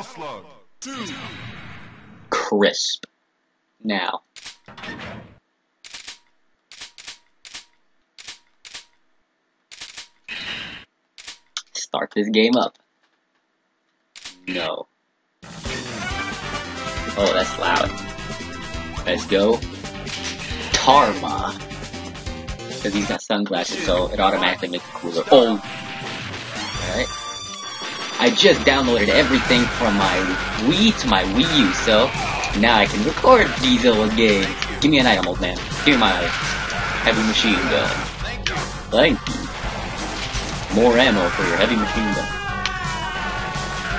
Metal Slug. Two. Crisp. Now. Start this game up. No. Oh, that's loud. Let's go. Tarma. Because he's got sunglasses, so it automatically makes it cooler. Oh! I just downloaded everything from my Wii to my Wii U, so now I can record these old games. Give me an item, old man. Give me my heavy machine gun. Thank you. More ammo for your heavy machine gun.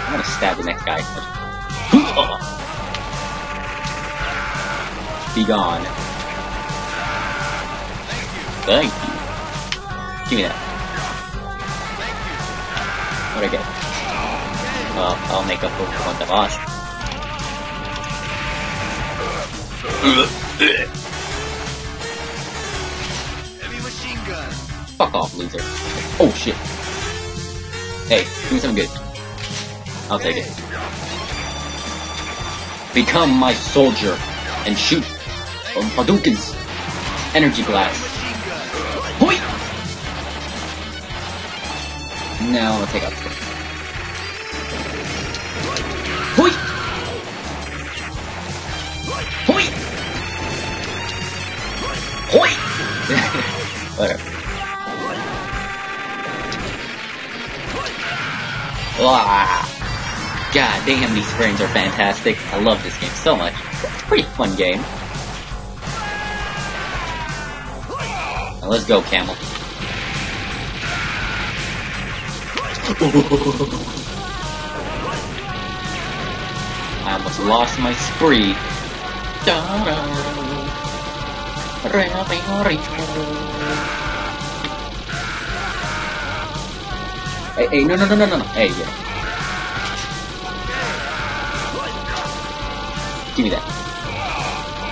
I'm gonna stab the next guy. Be gone. Thank you. Give me that. What'd I get? Well, I'll make up for one the boss. Heavy machine gun. Fuck off, loser. Oh shit. Hey, give me something good. I'll take it. Become my soldier and shoot um, Hadoukens. Energy blast. Hoi! Now I'm gonna take out Hoi! Hoi! Whatever. Wow. God damn, these frames are fantastic. I love this game so much. It's a pretty fun game. Now let's go, Camel. I almost lost my spree. Hey, hey, no, no, no, no, no, no. Hey, yeah. Give me that.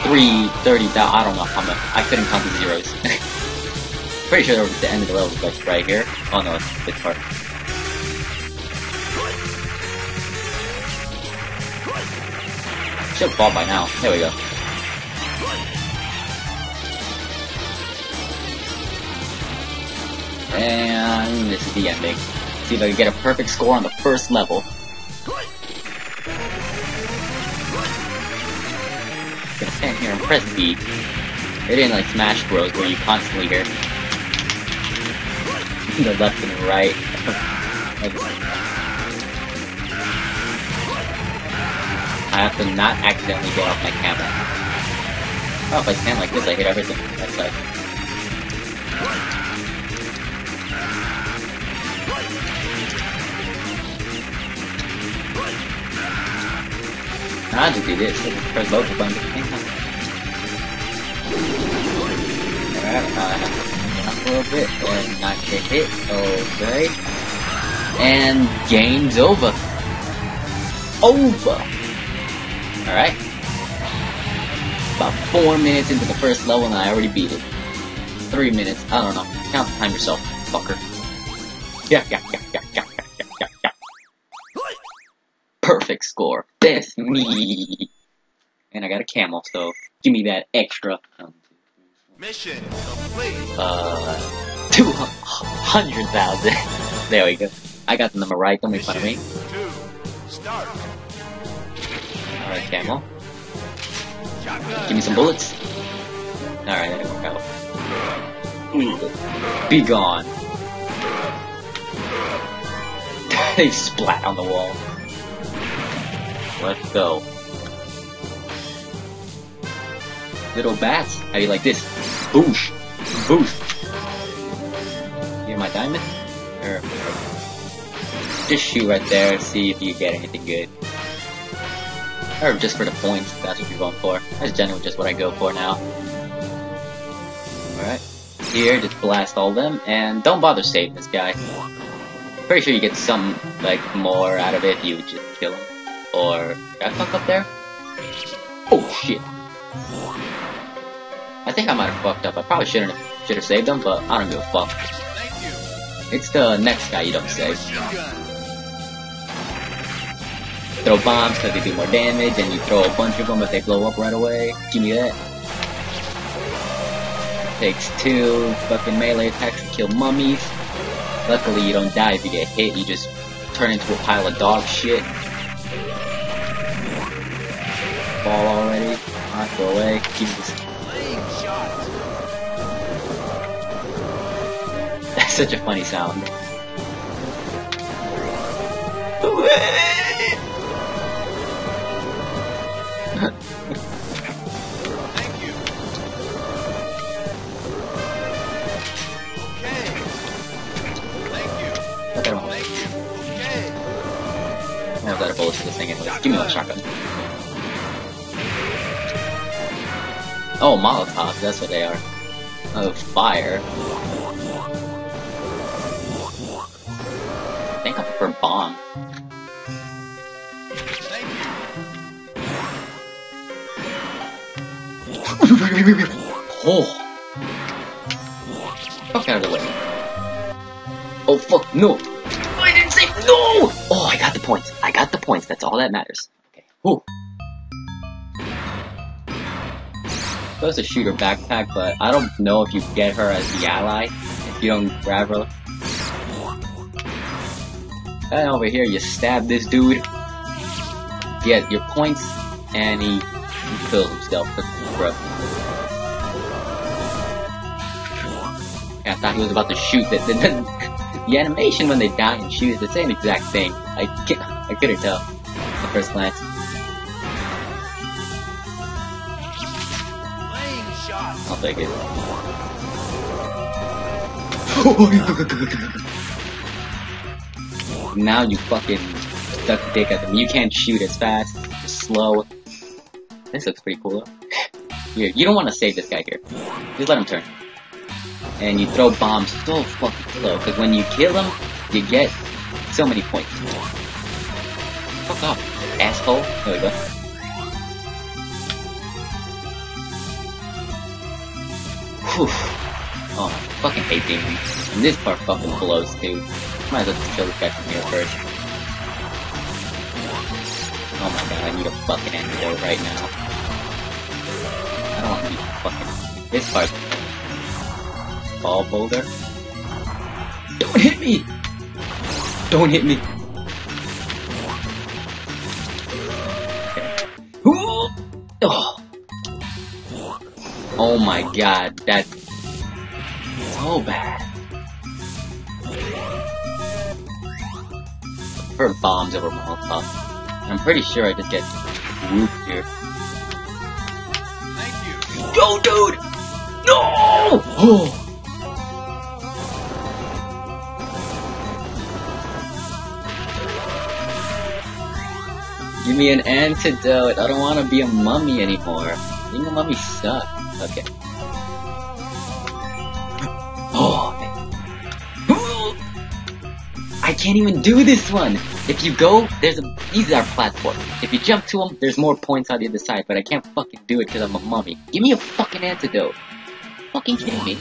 330. I don't know how much. I couldn't count the zeros. Pretty sure the end of the level like right here. Oh no, it's this part. Should fall by now. There we go. And this is the ending. See if I can get a perfect score on the first level. Gonna stand here and press B. It ain't like Smash Bros. where you constantly hear the left and right. I have to not accidentally get off my camera. Oh, if I stand like this, I hit everything. That's like. I'll just do this. I just press both buttons at the same time. Alright, uh, up a little bit and not get hit. Okay. And game's over. Over. Alright. About four minutes into the first level and I already beat it. Three minutes, I don't know. Count the time yourself, fucker. Yeah, yeah, yeah, yeah, yeah, yeah, yeah. Perfect score. That's me. And I got a camel, so give me that extra. Um, Mission complete. Uh, 200,000. there we go. I got the number right, don't make fun of me. Two, start. Alright, camel. Give me some bullets. Alright, that didn't work out. Be gone. they splat on the wall. Let's go. Little bats, how do you like this? Boosh! Boosh! Hear my diamond? Just shoot right there, see if you get anything good. Or just for the points, that's what you're going for. That's generally just what I go for now. Alright. Here, just blast all them, and don't bother saving this guy. Pretty sure you get some, like, more out of it if you just kill him. Or, did I fuck up there? Oh shit. I think I might have fucked up. I probably shouldn't should have saved him, but I don't give a fuck. It's the next guy you don't save. Throw bombs because they do more damage, and you throw a bunch of them but they blow up right away. Give me that. Takes two fucking melee attacks to kill mummies. Luckily, you don't die if you get hit, you just turn into a pile of dog shit. Fall already. Alright, go away. Give me this. That's such a funny sound. I got for this thing anyways. Give me one shotgun. Oh, Molotovs, that's what they are. Oh, fire. I think I prefer bomb. Oh! Fuck out of the way. Oh, fuck, no! I didn't say no! Oh, I got points. I got the points. That's all that matters. Okay. Whew. Supposed to shoot her backpack, but I don't know if you get her as the ally if you don't grab her. And over here, you stab this dude, get your points, and he, he kills himself. Bro. I thought he was about to shoot. The, the, the, the animation when they die and shoot is the same exact thing. I, ca- I couldn't tell at first glance. I'll take it. now you fucking the dick at them. You can't shoot as fast, slow. This looks pretty cool. Here, you don't want to save this guy here. Just let him turn. And you throw bombs so fucking slow, because when you kill him, you get so many points. Fuck off, asshole. There we go. Whew. Oh, I fucking hate these. And this part fucking blows too. Might as well just kill this guy from here first. Oh my god, I need a fucking antidote right now. I don't want to be fucking... This part... Ball boulder? Don't hit me! Don't hit me! Okay. Oh. oh my god, that's so bad. For bombs over Molotov. I'm pretty sure I just get whooped here. Thank you. Go, dude! No! Oh. Give me an antidote. I don't want to be a mummy anymore. Being a mummy sucks. Okay. Oh. I can't even do this one. If you go, there's a these are platforms. If you jump to them, there's more points on the other side. But I can't fucking do it because I'm a mummy. Give me a fucking antidote. Fucking kidding me?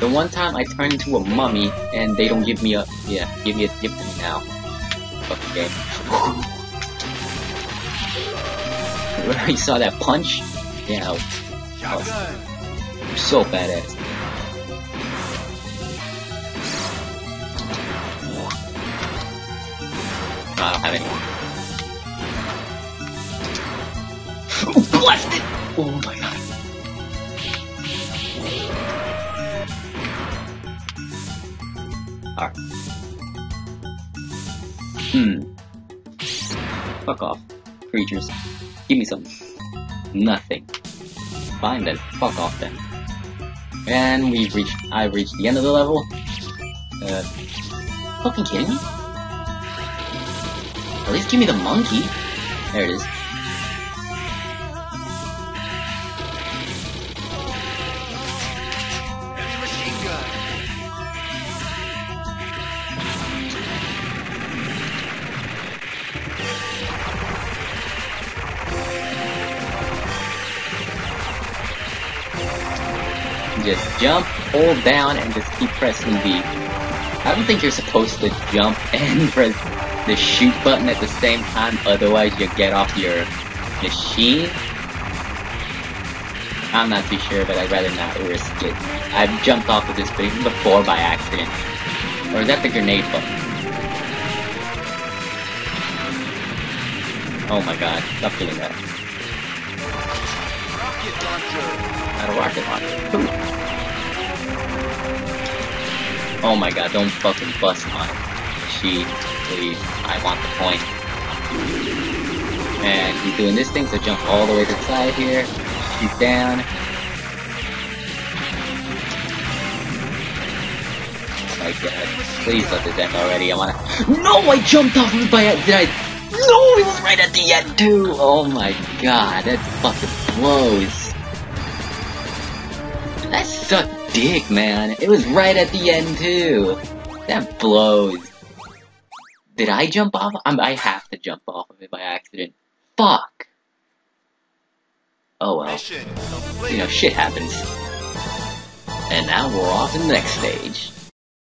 The one time I turned into a mummy and they don't give me a yeah, give me a give to me now. You saw that punch? Yeah, so badass. I don't have any. Oh, blast it! Oh my god. Alright. Hmm. Fuck off. Creatures. Give me some. Nothing. Fine then. Fuck off then. And we've reached, I've reached the end of the level. Uh, fucking kidding me? At least give me the monkey. There it is. Just jump, hold down, and just keep pressing B. I don't think you're supposed to jump and press the shoot button at the same time, otherwise you get off your machine. I'm not too sure, but I'd rather not risk it. I've jumped off of this thing before by accident. Or is that the grenade button? Oh my god, stop doing that. Rocket launcher. Not a rocket launcher. Oh my god, don't fucking bust my machine, please. I want the point. And he's doing this thing, so jump all the way to the side here. Shoot down. Oh my god. Please let this end already. I wanna. No! I jumped off of it by. Did I? No! It was right at the end, too! Oh my god, that fucking blows. That sucked dick, man. It was right at the end, too. That blows. Did I jump off? I'm, I have to jump off of it by accident. Fuck. Oh well. You know, shit happens. And now we're off to the next stage.